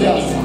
是要什？